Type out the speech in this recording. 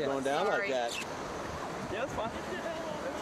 yeah. going down Sorry. like that. Yeah, it's fine.